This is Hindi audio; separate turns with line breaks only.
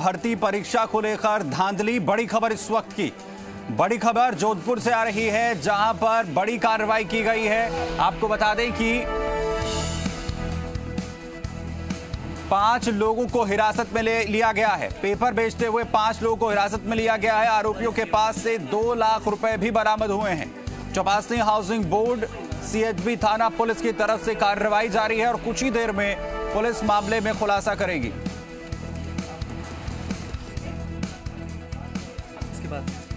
भर्ती परीक्षा को लेकर धांधली, बड़ी खबर इस वक्त की। बड़ी खबर जोधपुर से आ रही है, जहाँ पर बड़ी कार्रवाई की गई है। आपको बता दें कि पाँच लोगों को हिरासत में ले लिया गया है। पेपर बेचते हुए पाँच लोगों को हिरासत में लिया गया है। आरोपियों के पास से दो लाख रुपए भी बरामद हुए हैं। चौपासनी हाउसिंग बोर्ड, सीएचबी थाना पुलिस की तरफ़ से कार्रवाई जारी है और कुछ ही देर में पुलिस मामले में खुलासा करेगी।
but